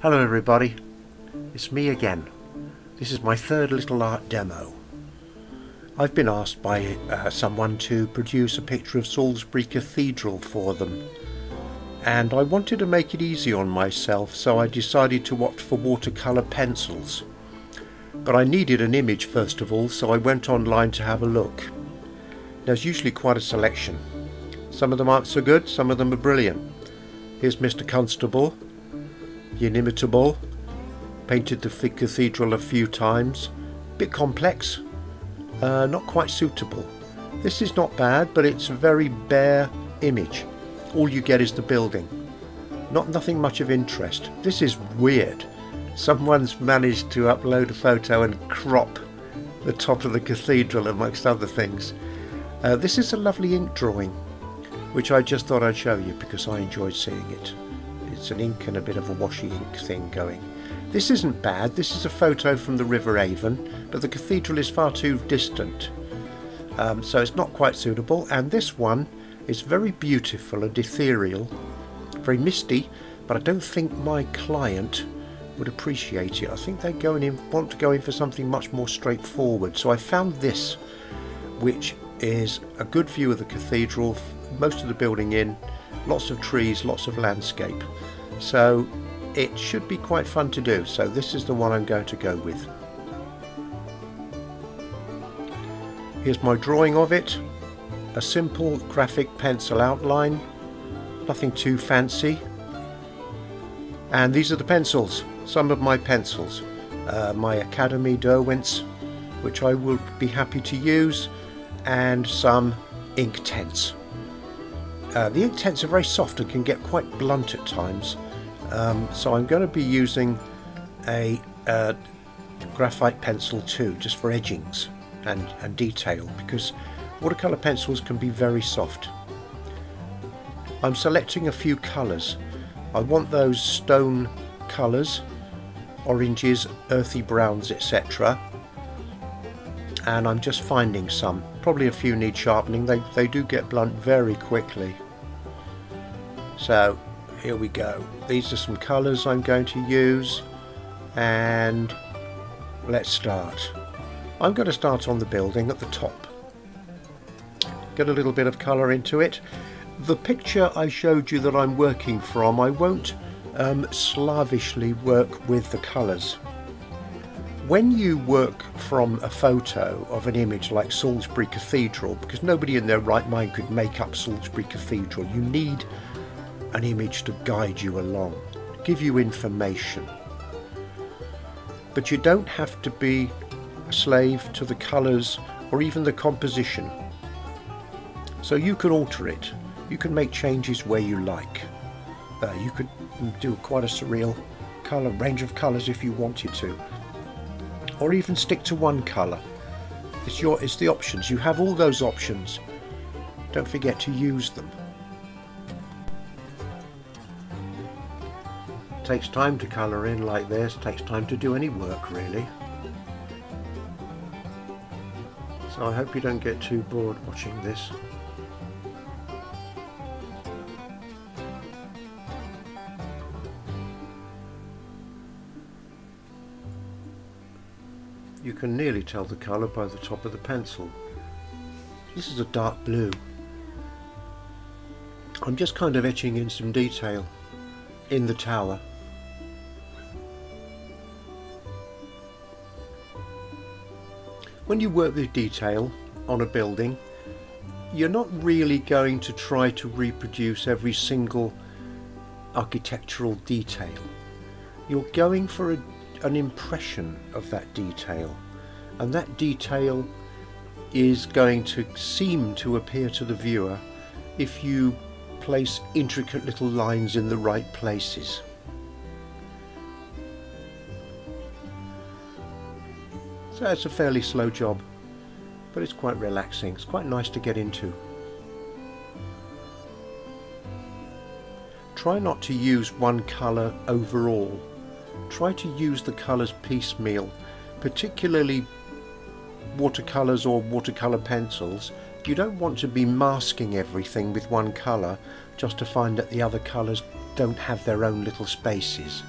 Hello everybody, it's me again. This is my third little art demo. I've been asked by uh, someone to produce a picture of Salisbury Cathedral for them and I wanted to make it easy on myself so I decided to opt for watercolour pencils. But I needed an image first of all so I went online to have a look. There's usually quite a selection. Some of them aren't so good, some of them are brilliant. Here's Mr Constable, inimitable, painted the cathedral a few times, bit complex, uh, not quite suitable. This is not bad but it's a very bare image all you get is the building. Not nothing much of interest. This is weird. Someone's managed to upload a photo and crop the top of the cathedral amongst other things. Uh, this is a lovely ink drawing which I just thought I'd show you because I enjoyed seeing it. It's an ink and a bit of a washy ink thing going. This isn't bad, this is a photo from the River Avon, but the cathedral is far too distant. Um, so it's not quite suitable, and this one is very beautiful and ethereal, very misty, but I don't think my client would appreciate it. I think they go in want to go in for something much more straightforward. So I found this, which is a good view of the cathedral, most of the building in, lots of trees, lots of landscape. So it should be quite fun to do. So this is the one I'm going to go with. Here's my drawing of it a simple graphic pencil outline, nothing too fancy. And these are the pencils, some of my pencils. Uh, my Academy Derwents, which I will be happy to use, and some Inktense. Uh, the Inktense are very soft and can get quite blunt at times, um, so I'm going to be using a uh, graphite pencil too, just for edgings and, and detail, because Watercolour pencils can be very soft. I'm selecting a few colours. I want those stone colours, oranges, earthy browns, etc. And I'm just finding some. Probably a few need sharpening. They, they do get blunt very quickly. So here we go. These are some colours I'm going to use. And let's start. I'm going to start on the building at the top get a little bit of colour into it. The picture I showed you that I'm working from, I won't um, slavishly work with the colours. When you work from a photo of an image like Salisbury Cathedral, because nobody in their right mind could make up Salisbury Cathedral, you need an image to guide you along, give you information. But you don't have to be a slave to the colours or even the composition. So you can alter it. You can make changes where you like. Uh, you could do quite a surreal colour range of colours if you wanted to. Or even stick to one colour. It's your it's the options. You have all those options. Don't forget to use them. takes time to colour in like this, takes time to do any work really. So I hope you don't get too bored watching this. Can nearly tell the colour by the top of the pencil. This is a dark blue. I'm just kind of etching in some detail in the tower. When you work with detail on a building, you're not really going to try to reproduce every single architectural detail. You're going for a an impression of that detail and that detail is going to seem to appear to the viewer if you place intricate little lines in the right places. So it's a fairly slow job, but it's quite relaxing. It's quite nice to get into. Try not to use one colour overall try to use the colours piecemeal, particularly watercolours or watercolour pencils, you don't want to be masking everything with one colour just to find that the other colours don't have their own little spaces.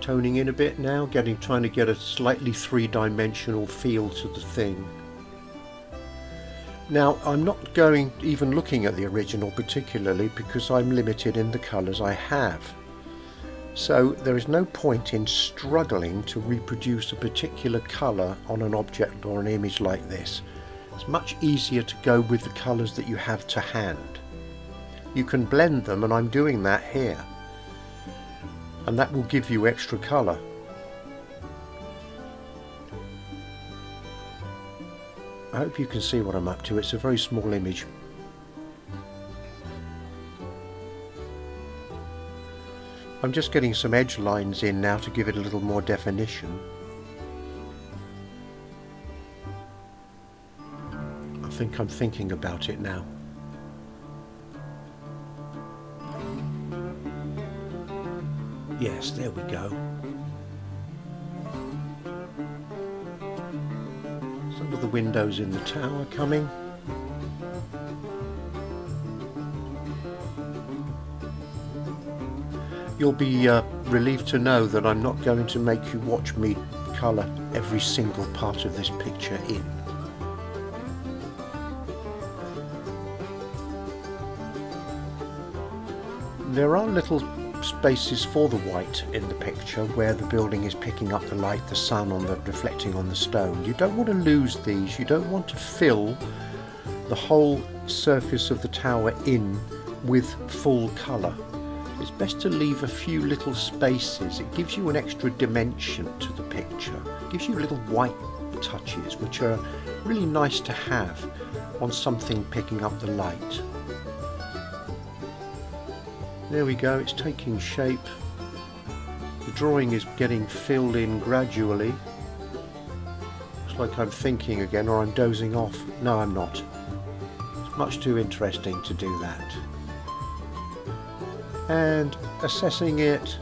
Toning in a bit now, getting trying to get a slightly three-dimensional feel to the thing. Now I'm not going even looking at the original particularly because I'm limited in the colours I have. So there is no point in struggling to reproduce a particular colour on an object or an image like this. It's much easier to go with the colours that you have to hand. You can blend them and I'm doing that here. And that will give you extra colour. I hope you can see what I'm up to. It's a very small image. I'm just getting some edge lines in now to give it a little more definition. I think I'm thinking about it now. Yes, there we go. Some of the windows in the tower coming. You'll be uh, relieved to know that I'm not going to make you watch me colour every single part of this picture in. There are little spaces for the white in the picture where the building is picking up the light, the sun on the reflecting on the stone. You don't want to lose these. You don't want to fill the whole surface of the tower in with full colour. It's best to leave a few little spaces. It gives you an extra dimension to the picture. It gives you little white touches which are really nice to have on something picking up the light. There we go, it's taking shape. The drawing is getting filled in gradually. Looks like I'm thinking again or I'm dozing off. No, I'm not. It's much too interesting to do that. And assessing it,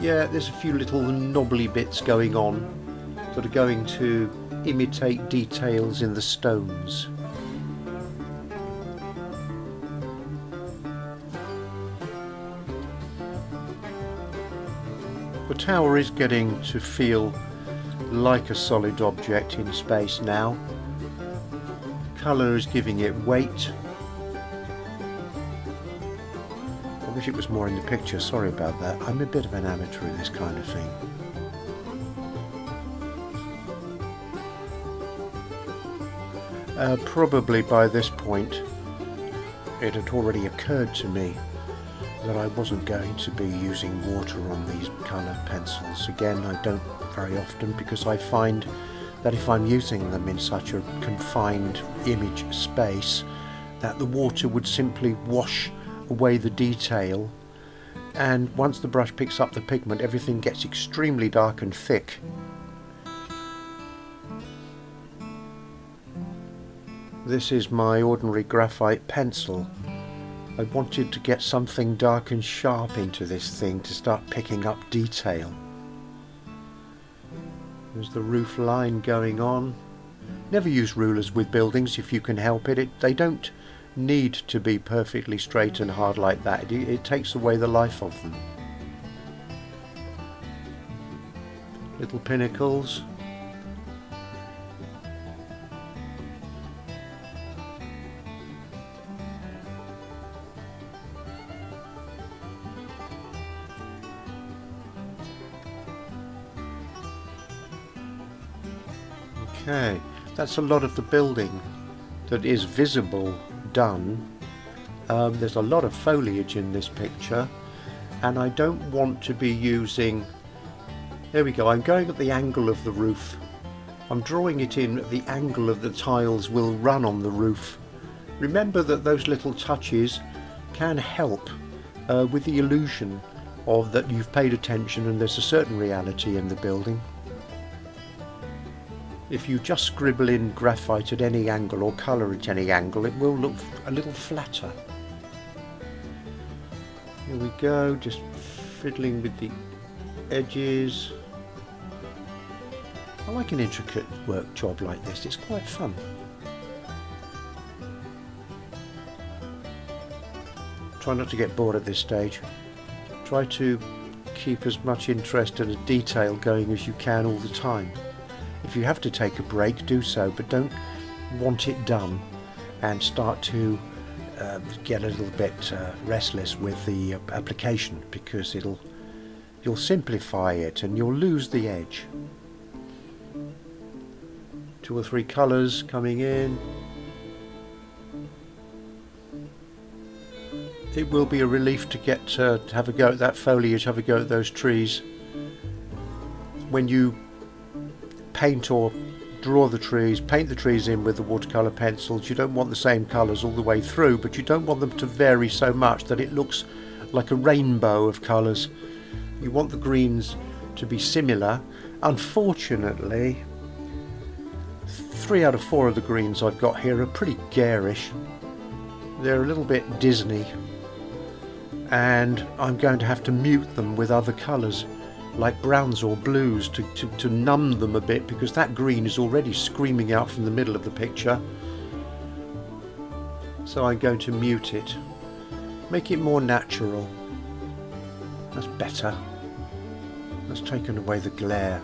yeah, there's a few little knobbly bits going on that are going to imitate details in the stones. The tower is getting to feel like a solid object in space now. Colour is giving it weight. Wish it was more in the picture, sorry about that. I'm a bit of an amateur in this kind of thing. Uh, probably by this point it had already occurred to me that I wasn't going to be using water on these colour pencils. Again, I don't very often because I find that if I'm using them in such a confined image space, that the water would simply wash away the detail and once the brush picks up the pigment everything gets extremely dark and thick. This is my ordinary graphite pencil I wanted to get something dark and sharp into this thing to start picking up detail. There's the roof line going on. Never use rulers with buildings if you can help it. it they don't need to be perfectly straight and hard like that. It, it takes away the life of them. Little pinnacles. Okay, that's a lot of the building that is visible done. Um, there's a lot of foliage in this picture and I don't want to be using there we go I'm going at the angle of the roof I'm drawing it in at the angle of the tiles will run on the roof remember that those little touches can help uh, with the illusion of that you've paid attention and there's a certain reality in the building if you just scribble in graphite at any angle or colour at any angle, it will look a little flatter. Here we go, just fiddling with the edges. I like an intricate work job like this, it's quite fun. Try not to get bored at this stage. Try to keep as much interest and detail going as you can all the time. If you have to take a break, do so, but don't want it done and start to uh, get a little bit uh, restless with the uh, application because it'll you'll simplify it and you'll lose the edge. Two or three colours coming in. It will be a relief to get to have a go at that foliage, have a go at those trees. When you paint or draw the trees, paint the trees in with the watercolour pencils. You don't want the same colours all the way through, but you don't want them to vary so much that it looks like a rainbow of colours. You want the greens to be similar. Unfortunately, three out of four of the greens I've got here are pretty garish. They're a little bit Disney and I'm going to have to mute them with other colours like browns or blues to, to, to numb them a bit because that green is already screaming out from the middle of the picture. So I'm going to mute it. Make it more natural. That's better. That's taken away the glare.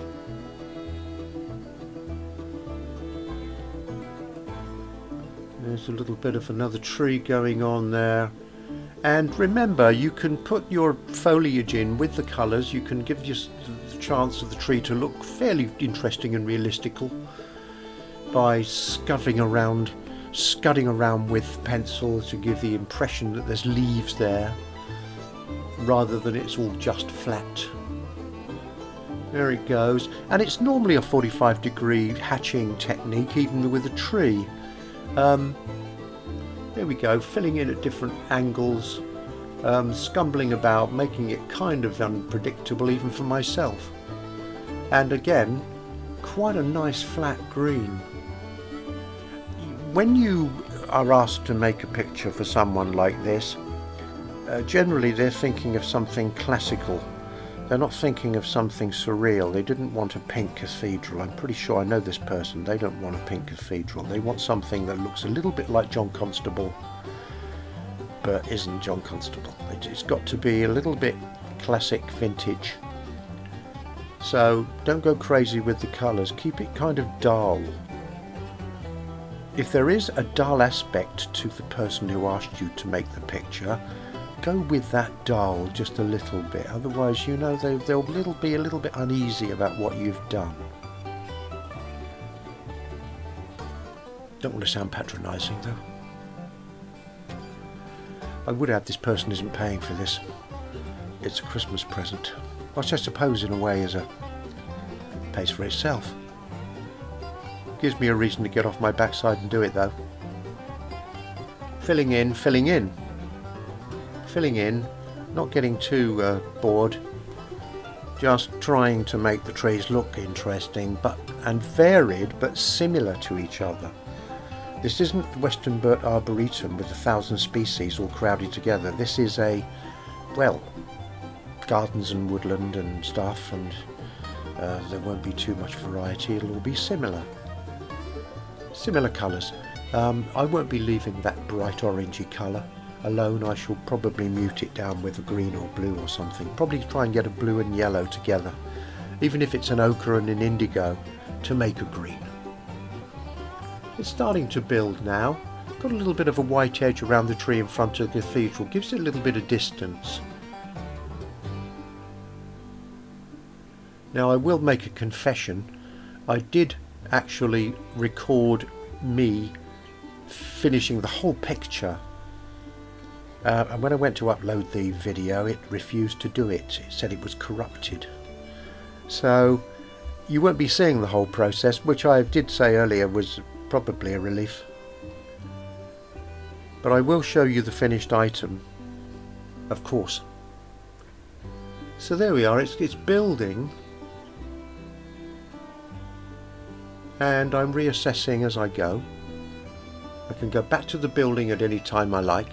There's a little bit of another tree going on there. And remember, you can put your foliage in with the colours. You can give just the chance of the tree to look fairly interesting and realistical by scudding around, scudding around with pencil to give the impression that there's leaves there, rather than it's all just flat. There it goes, and it's normally a 45 degree hatching technique, even with a tree. Um, there we go, filling in at different angles, um, scumbling about, making it kind of unpredictable even for myself. And again, quite a nice flat green. When you are asked to make a picture for someone like this, uh, generally they're thinking of something classical they're not thinking of something surreal. They didn't want a pink cathedral. I'm pretty sure I know this person. They don't want a pink cathedral. They want something that looks a little bit like John Constable, but isn't John Constable. It's got to be a little bit classic vintage. So don't go crazy with the colours. Keep it kind of dull. If there is a dull aspect to the person who asked you to make the picture, go with that dull just a little bit. Otherwise, you know, they, they'll little, be a little bit uneasy about what you've done. Don't want to sound patronising though. I would add this person isn't paying for this. It's a Christmas present. Which I suppose in a way is a pays for itself. Gives me a reason to get off my backside and do it though. Filling in, filling in filling in, not getting too uh, bored, just trying to make the trees look interesting but and varied but similar to each other. This isn't Westonbirt Arboretum with a thousand species all crowded together. This is a, well, gardens and woodland and stuff and uh, there won't be too much variety. It'll all be similar. Similar colours. Um, I won't be leaving that bright orangey colour alone I shall probably mute it down with a green or blue or something. Probably try and get a blue and yellow together, even if it's an ochre and an indigo, to make a green. It's starting to build now. Got a little bit of a white edge around the tree in front of the cathedral, gives it a little bit of distance. Now I will make a confession. I did actually record me finishing the whole picture uh, and when I went to upload the video, it refused to do it. It said it was corrupted. So you won't be seeing the whole process, which I did say earlier was probably a relief. But I will show you the finished item, of course. So there we are, it's, it's building. And I'm reassessing as I go. I can go back to the building at any time I like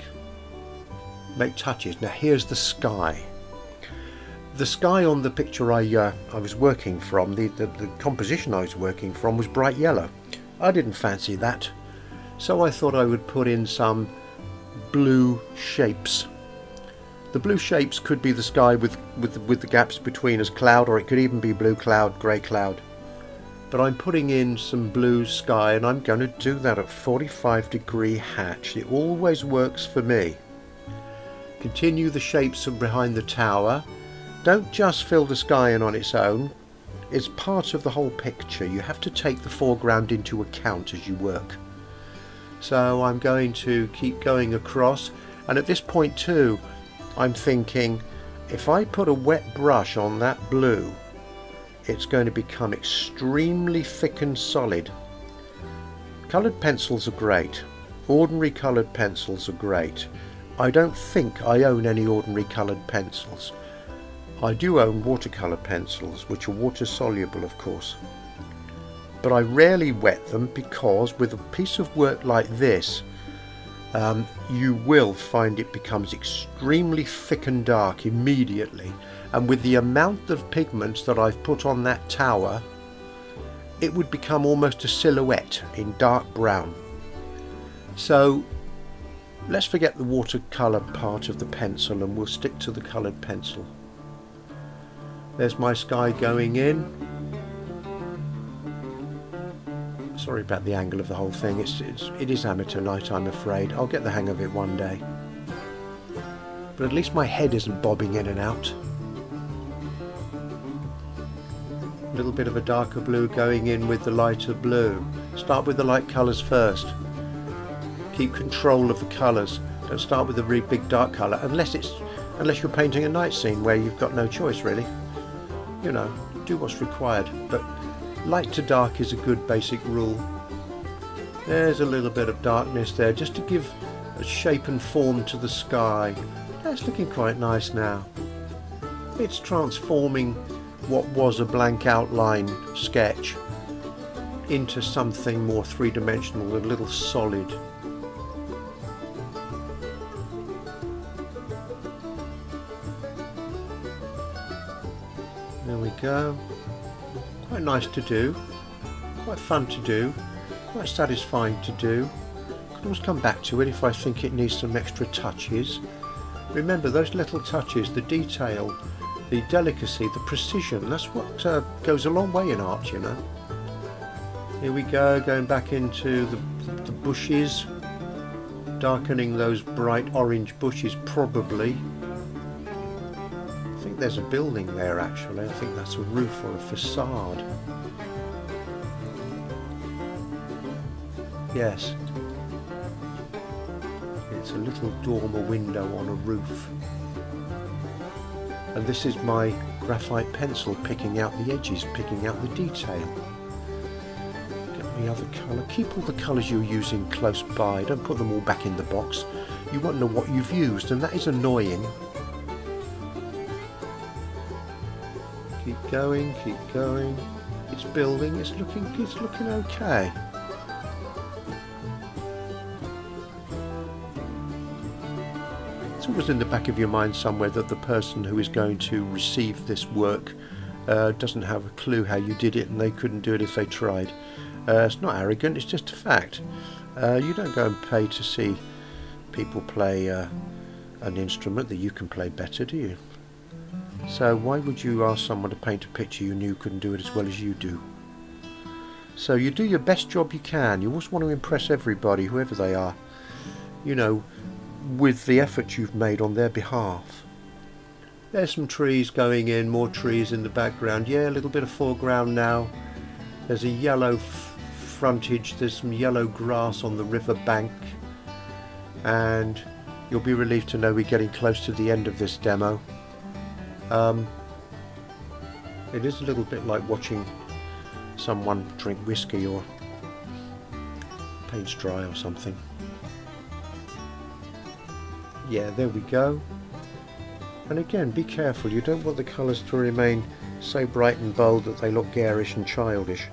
make touches. Now here's the sky. The sky on the picture I, uh, I was working from, the, the, the composition I was working from was bright yellow. I didn't fancy that, so I thought I would put in some blue shapes The blue shapes could be the sky with, with, with the gaps between as cloud, or it could even be blue cloud, grey cloud. But I'm putting in some blue sky and I'm going to do that at 45 degree hatch. It always works for me. Continue the shapes behind the tower. Don't just fill the sky in on its own. It's part of the whole picture. You have to take the foreground into account as you work. So I'm going to keep going across and at this point too I'm thinking if I put a wet brush on that blue it's going to become extremely thick and solid. Coloured pencils are great. Ordinary coloured pencils are great. I don't think I own any ordinary coloured pencils. I do own watercolour pencils, which are water soluble of course. But I rarely wet them because with a piece of work like this, um, you will find it becomes extremely thick and dark immediately and with the amount of pigments that I've put on that tower it would become almost a silhouette in dark brown so let's forget the watercolour part of the pencil and we'll stick to the coloured pencil there's my sky going in Sorry about the angle of the whole thing. It's, it's, it is amateur night, I'm afraid. I'll get the hang of it one day. But at least my head isn't bobbing in and out. A little bit of a darker blue going in with the lighter blue. Start with the light colours first. Keep control of the colours. Don't start with a really big dark colour unless it's unless you're painting a night scene where you've got no choice really. You know, do what's required. But Light to dark is a good basic rule. There's a little bit of darkness there just to give a shape and form to the sky. That's looking quite nice now. It's transforming what was a blank outline sketch into something more three-dimensional, a little solid. We quite nice to do, quite fun to do, quite satisfying to do. Could always come back to it if I think it needs some extra touches. Remember those little touches, the detail, the delicacy, the precision, that's what uh, goes a long way in art, you know. Here we go, going back into the, the bushes, darkening those bright orange bushes probably there's a building there actually. I think that's a roof or a facade. Yes. It's a little dormer window on a roof. And this is my graphite pencil picking out the edges, picking out the detail. Get the other colour. Keep all the colours you're using close by. Don't put them all back in the box. You won't know what you've used and that is annoying. Keep going, keep going. It's building, it's looking it's looking okay. It's always in the back of your mind somewhere that the person who is going to receive this work uh, doesn't have a clue how you did it and they couldn't do it if they tried. Uh, it's not arrogant, it's just a fact. Uh, you don't go and pay to see people play uh, an instrument that you can play better, do you? So why would you ask someone to paint a picture you knew couldn't do it as well as you do? So you do your best job you can. You always want to impress everybody, whoever they are, you know, with the effort you've made on their behalf. There's some trees going in, more trees in the background. Yeah, a little bit of foreground now. There's a yellow frontage, there's some yellow grass on the river bank. And you'll be relieved to know we're getting close to the end of this demo. Um, it is a little bit like watching someone drink whiskey or paint dry or something. Yeah, there we go. And again, be careful. You don't want the colours to remain so bright and bold that they look garish and childish.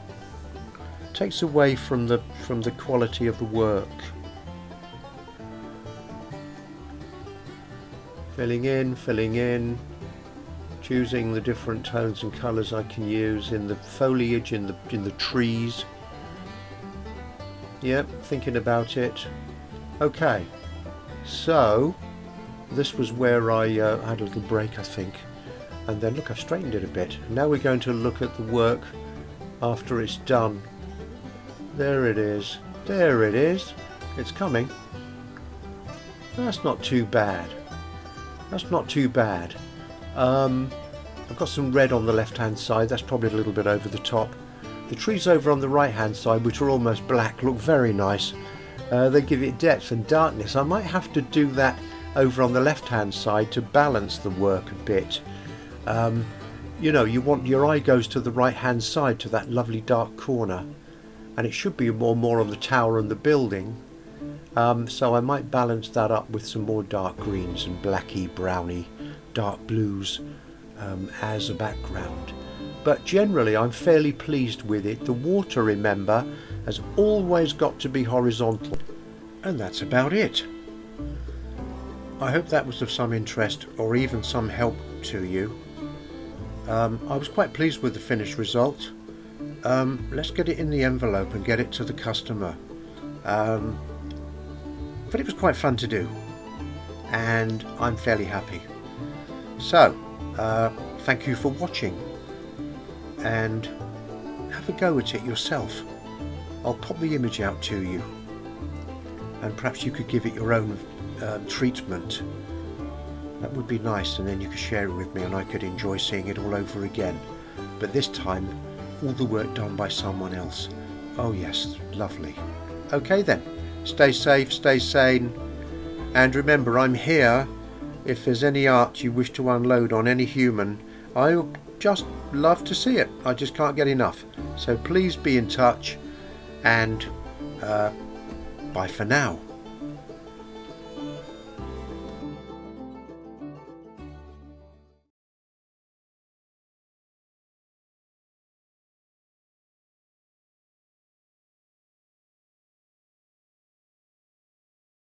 It takes away from the from the quality of the work. Filling in, filling in, choosing the different tones and colours I can use in the foliage, in the, in the trees. Yep, thinking about it. Okay, so this was where I uh, had a little break I think. And then look I've straightened it a bit. Now we're going to look at the work after it's done. There it is. There it is. It's coming. That's not too bad. That's not too bad um, I've got some red on the left hand side. That's probably a little bit over the top. The trees over on the right hand side which are almost black look very nice. Uh, they give it depth and darkness. I might have to do that over on the left hand side to balance the work a bit. Um, you know you want your eye goes to the right hand side to that lovely dark corner. And it should be more more on the tower and the building. Um, so I might balance that up with some more dark greens and blacky browny dark blues um, as a background. But generally I'm fairly pleased with it. The water remember has always got to be horizontal. And that's about it. I hope that was of some interest or even some help to you. Um, I was quite pleased with the finished result. Um, let's get it in the envelope and get it to the customer. Um, but it was quite fun to do. And I'm fairly happy so uh, thank you for watching and have a go at it yourself. I'll pop the image out to you and perhaps you could give it your own uh, treatment. That would be nice and then you could share it with me and I could enjoy seeing it all over again. But this time all the work done by someone else. Oh yes lovely. Okay then. Stay safe stay sane and remember I'm here if there's any art you wish to unload on any human I just love to see it. I just can't get enough. So please be in touch and uh, bye for now